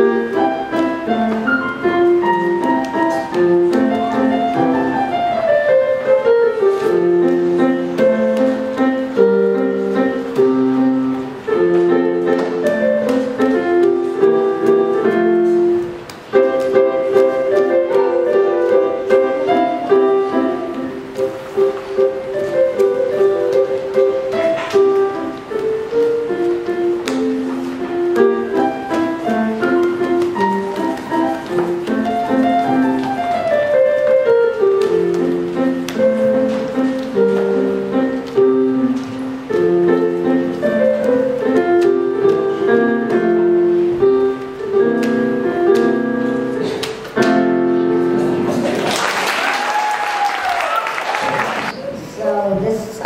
So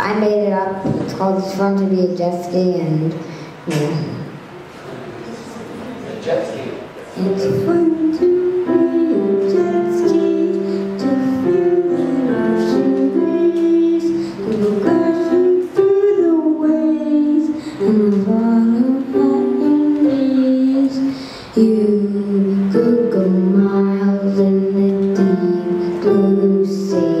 I made it up. It's called It's Fun to Be a Jet Ski, and yeah. A jet ski. It's fun to be a jet ski, to feel the ocean breeze, to go crashing through the waves, and follow my knees. You could go miles in the deep blue sea.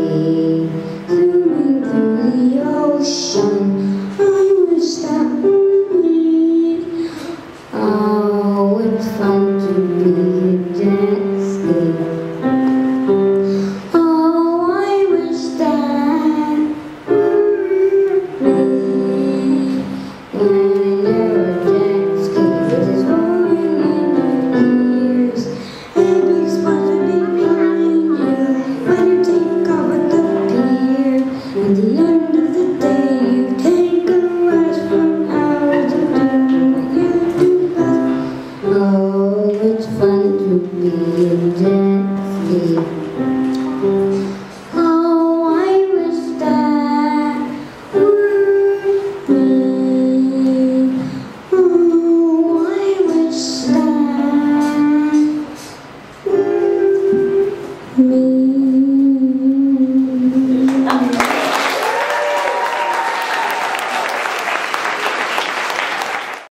Oh, it's fun to be. Oh, I wish that were me. Oh, I wish that.